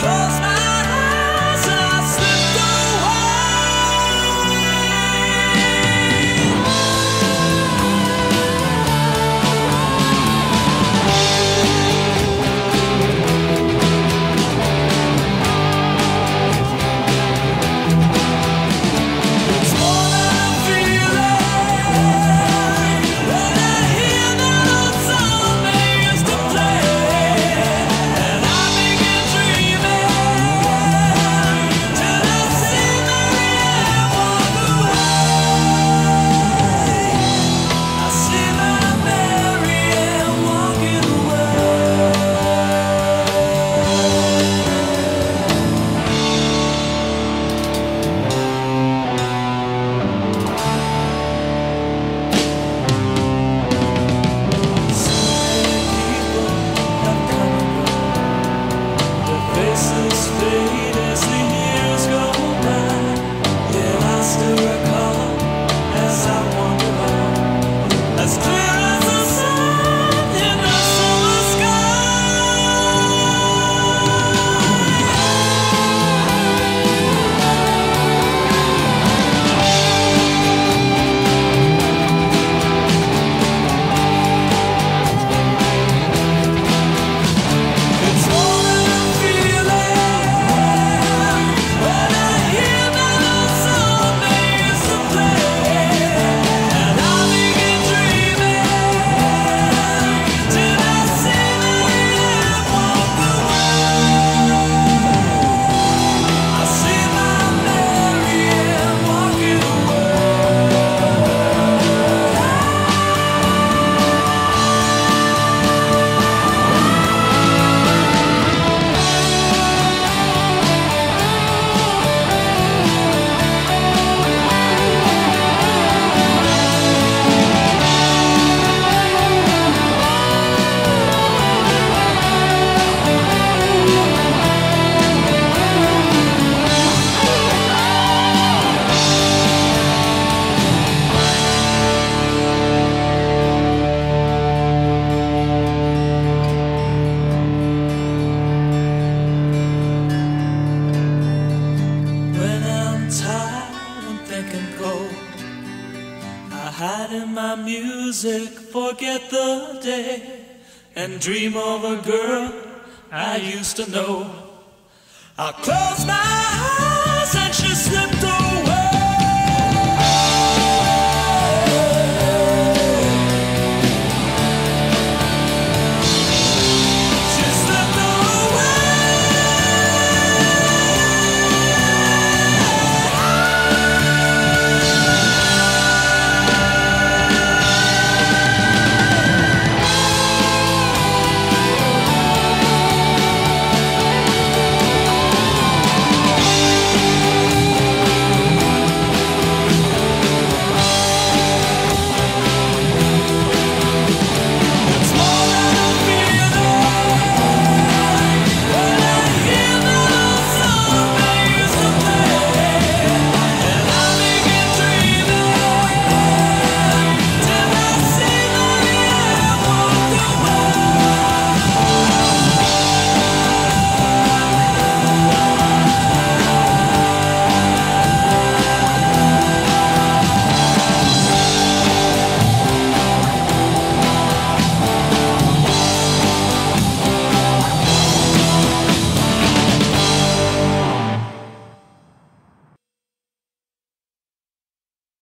Cause music, forget the day, and dream of a girl I used to know. I'll close my eyes